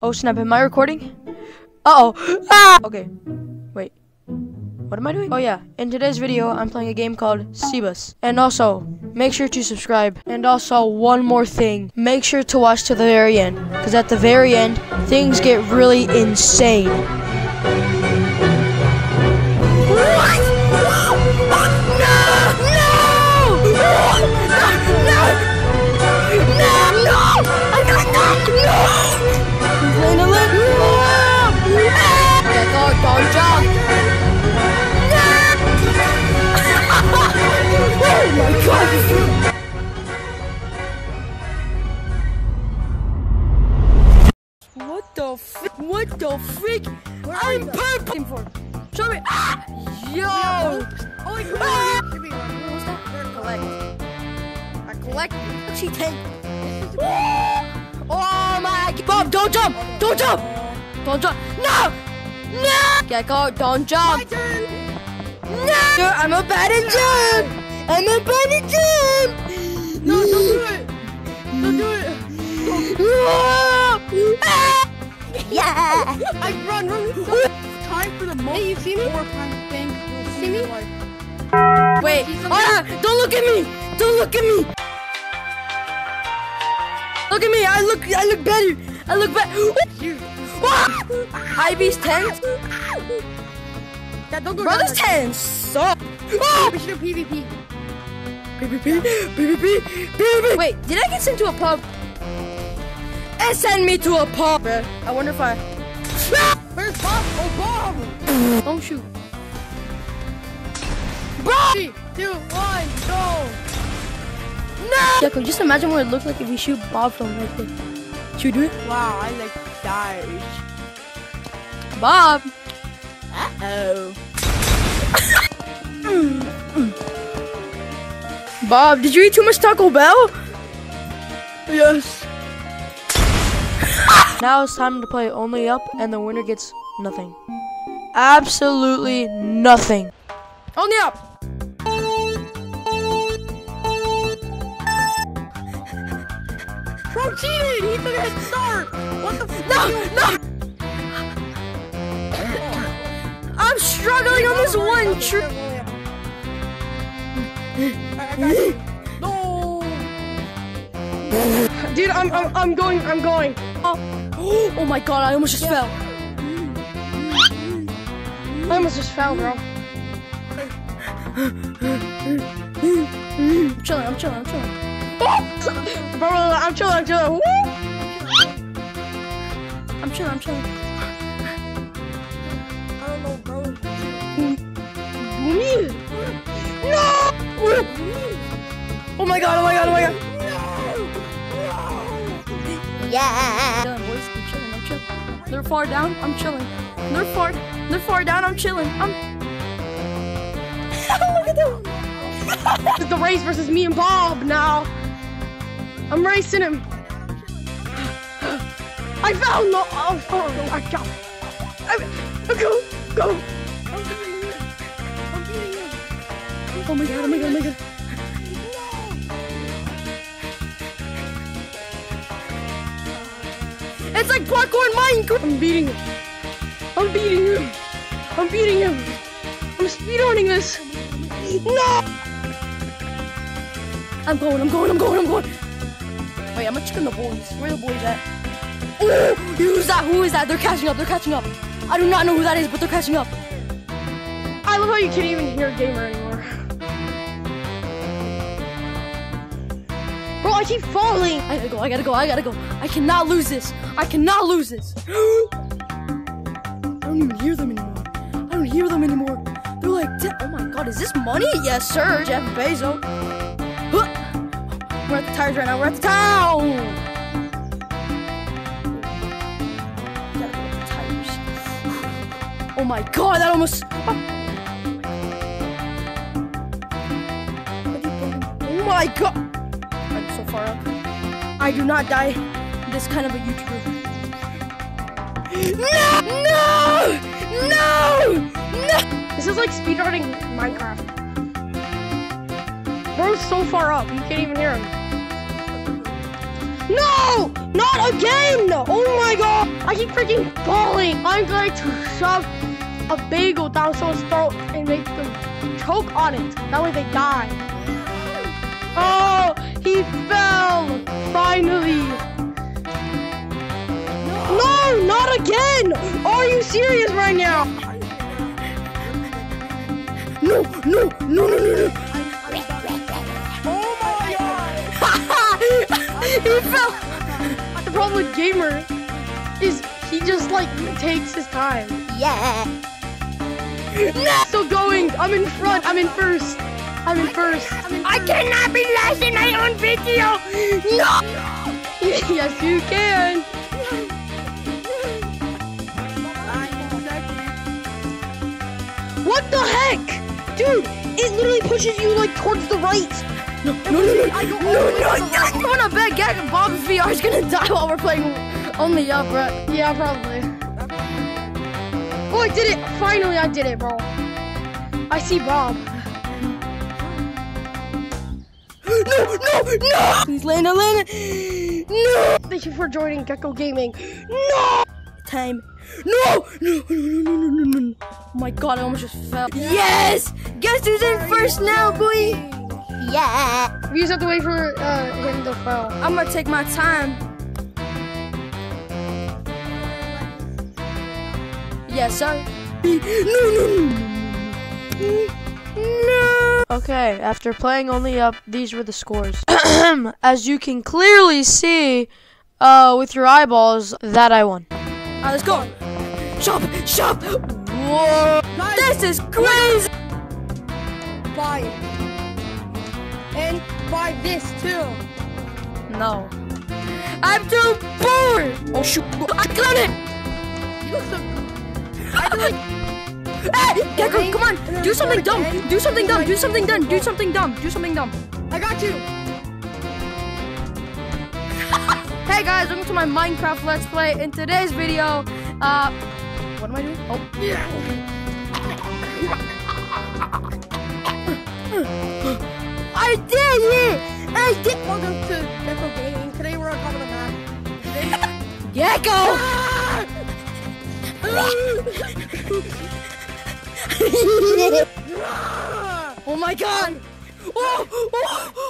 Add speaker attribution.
Speaker 1: Oh snap, am I recording? Uh oh. Ah! Okay. Wait. What am I doing? Oh yeah, in today's video, I'm playing a game called Cebus. And also, make sure to subscribe. And also, one more thing. Make sure to watch to the very end. Because at the very end, things get really insane. Don't jump! oh my god! What the frick? What the frick? I'm purple! for? Show me! Ah! Yo!
Speaker 2: Oh, wait, come
Speaker 1: Ah!
Speaker 2: Give What was that? They're collect. I collected.
Speaker 1: She ten. Oh my god! Bob, don't jump! Don't jump! Don't jump! No! No! Gecko, don't
Speaker 2: My
Speaker 1: jump!
Speaker 2: turn.
Speaker 1: No! I'm about to jump! I'm about to jump!
Speaker 2: No, don't do it. Don't do it.
Speaker 1: Yeah!
Speaker 2: I run, run. run. Time for the most hey, you see me? horrifying thing you'll see me? Like,
Speaker 1: Wait! Ah! Don't look at me! Don't look at me! Look at me! I look I look better! I look better!
Speaker 2: You.
Speaker 1: Ivy's tent?
Speaker 2: Yeah, don't go
Speaker 1: Brother's
Speaker 2: down
Speaker 1: tent suck! Ah!
Speaker 2: We should do PvP.
Speaker 1: PvP, PvP, PvP. Wait, did I get sent to a pub? It sent me to a pub. Bruh, I wonder if I.
Speaker 2: Where's Bob? Oh, Bob.
Speaker 1: Don't shoot.
Speaker 2: Bro! Three, two, one, go.
Speaker 1: No! Jaco, just imagine what it looks like if we shoot Bob from right there. Should we do it?
Speaker 2: Wow, I like
Speaker 1: Bob!
Speaker 2: Oh.
Speaker 1: Bob, did you eat too much Taco Bell?
Speaker 2: Yes.
Speaker 1: Now it's time to play Only Up, and the winner gets nothing. Absolutely nothing. Only Up!
Speaker 2: Bro cheated! He took a head start! What the f-
Speaker 1: No, no! I'm struggling on this one tree.
Speaker 2: I got you. No! Dude, I'm, I'm, I'm going, I'm going.
Speaker 1: Oh, oh my god, I almost just fell.
Speaker 2: I almost just fell, bro.
Speaker 1: I'm chilling, I'm chilling, I'm chilling.
Speaker 2: Bro, I'm chilling, I'm chilling. Woo!
Speaker 1: I'm chilling, I'm chilling.
Speaker 2: I don't know, bro.
Speaker 1: No! Oh my god, oh my god, oh my god.
Speaker 3: Yeah.
Speaker 1: Chilling, boys, I'm chilling, I'm chilling. They're far down, I'm chilling. They're far, they're far down, I'm chilling. I'm. Look at them.
Speaker 2: It's the race versus me and Bob now. I'm racing him. I found the. Oh, oh I got. I, oh, oh, go, go. I'm beating him. I'm beating him.
Speaker 1: Oh my god, oh my god, oh my god. It's like parkour in Minecraft.
Speaker 2: I'm beating him. I'm beating him. I'm beating him. I'm speedrunning this. No!
Speaker 1: I'm going, I'm going, I'm going, I'm going. Wait, I'm gonna check on the boys. Where are the boys at? Oh, who's that? Who is that? They're catching up, they're catching up. I do not know who that is, but they're catching up.
Speaker 2: I love how you can't even hear a gamer anymore. Bro, I keep falling.
Speaker 1: I gotta go, I gotta go, I gotta go. I cannot lose this. I cannot lose this. I don't even hear them anymore. I don't hear them anymore. They're like, oh my god, is this money? Yes, sir, Jeff Bezos. Huh. We're at the tires right now. We're at the tires. Oh my god, that almost. Oh my god. I'm so far up. I do not die. This kind of a YouTuber. No! No! No! No!
Speaker 2: This is like speedrunning Minecraft. Bro's so far up, you can't even hear him. No! Not again! Oh my god! I keep freaking falling! I'm going to shove a bagel down someone's throat and make them choke on it. That way they die. Oh, he fell! Finally! No, not again! Are you serious right now? No, no, no, no, no, no. Problem gamer is he just like takes his time.
Speaker 3: Yeah.
Speaker 2: Still going. I'm in front. I'm in first. I'm in first.
Speaker 3: I cannot be last in my own video. No.
Speaker 2: yes, you can. What the heck, dude? It literally pushes you like towards the right. No, no, no, no, no, no, no.
Speaker 1: I'm gonna bet Gag Bob's VR is gonna die while we're playing only up, right?
Speaker 2: Yeah, probably. Oh, I did it! Finally, I did it, bro. I see Bob.
Speaker 1: No, no, no! Please, Lana, Lana! No!
Speaker 2: Thank you for joining Gecko Gaming. No!
Speaker 1: Time. No! No, no, no, no, no, no, no. Oh my god, I almost just fell. Yes! Guess who's in first now, boy?
Speaker 3: Yeah.
Speaker 2: We just have to wait for uh, him to fall.
Speaker 1: I'm gonna take my time. Yes, sir. No, no, no. No. Okay, after playing only up, these were the scores. As you can clearly see uh, with your eyeballs, that I won. Alright, let's go. Shop, shop. Whoa. This is crazy.
Speaker 2: Buy it. And buy this too.
Speaker 1: No. I'm too bored. Oh shoot. I got it.
Speaker 2: You look so
Speaker 1: I feel like. Hey, Gecko, come on. Do something dumb. Do something dumb. Do something dumb. Do something dumb. Do something dumb.
Speaker 2: I got you.
Speaker 1: Hey guys, welcome to my Minecraft Let's Play. In today's video, uh, what am I doing? Oh, I it! I.
Speaker 2: Welcome to Gecko Gaming. Today we're on top of the map.
Speaker 1: Gecko! oh my god! Oh, oh,